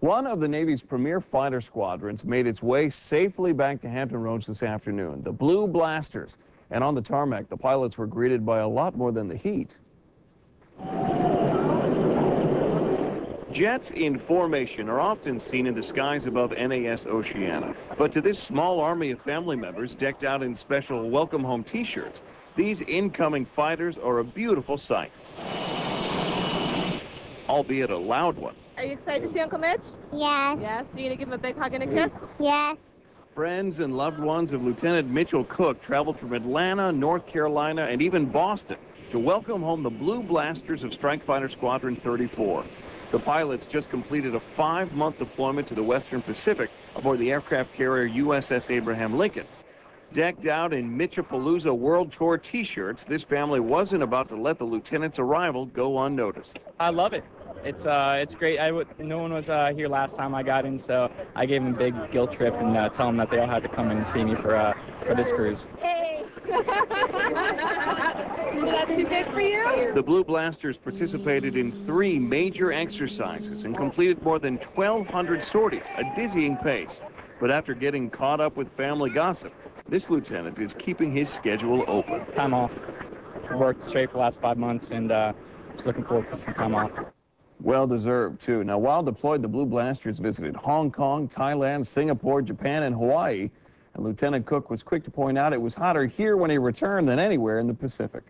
One of the Navy's premier fighter squadrons made its way safely back to Hampton Roads this afternoon, the Blue Blasters. And on the tarmac, the pilots were greeted by a lot more than the heat. Jets in formation are often seen in the skies above NAS Oceana. But to this small army of family members decked out in special welcome home t-shirts, these incoming fighters are a beautiful sight. Albeit a loud one. Are you excited to see Uncle Mitch? Yes. Yes. Are you gonna give him a big hug and a kiss? Yes. Friends and loved ones of Lieutenant Mitchell Koch traveled from Atlanta, North Carolina, and even Boston to welcome home the Blue Blasters of Strike Fighter Squadron 34. The pilots just completed a five-month deployment to the Western Pacific aboard the aircraft carrier USS Abraham Lincoln. Decked out in Mitchapalooza World Tour t-shirts, this family wasn't about to let the lieutenant's arrival go unnoticed. I love it. It's uh, it's great. I w- no one was uh, here last time I got in, so I gave them a big guilt trip and uh, tell them that they all had to come in and see me for uh, for this cruise. Hey. That's too big for you? The Blue Blasters participated in three major exercises and completed more than 1,200 sorties, a dizzying pace. But after getting caught up with family gossip, this lieutenant is keeping his schedule open. Time off. Worked straight for the last five months and uh, just looking forward to some time off. Well deserved, too. Now, while deployed, the Blue Blasters visited Hong Kong, Thailand, Singapore, Japan, and Hawaii. And Lieutenant Koch was quick to point out it was hotter here when he returned than anywhere in the Pacific.